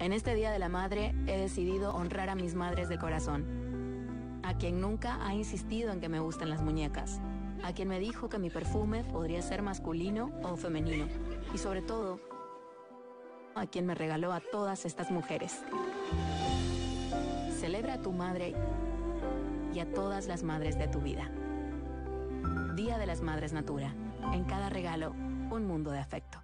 En este Día de la Madre he decidido honrar a mis madres de corazón, a quien nunca ha insistido en que me gusten las muñecas, a quien me dijo que mi perfume podría ser masculino o femenino, y sobre todo, a quien me regaló a todas estas mujeres. Celebra a tu madre y a todas las madres de tu vida. Día de las Madres Natura. En cada regalo, un mundo de afecto.